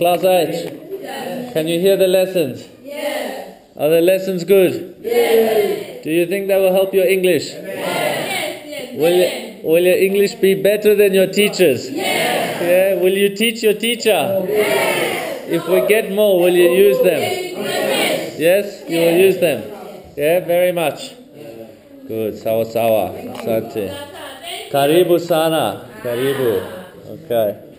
Class 8. Can you hear the lessons? Yes. Are the lessons good? Yes. Do you think that will help your English? Yes. Yes. Will, you, will your English be better than your teachers? Yes. Yeah? Will you teach your teacher? Yes. If we get more, will you use them? Yes. Yes? You will use them? Yeah, very much. Good. Sawa sawa. Asante. Karibu sana. Karibu. Okay.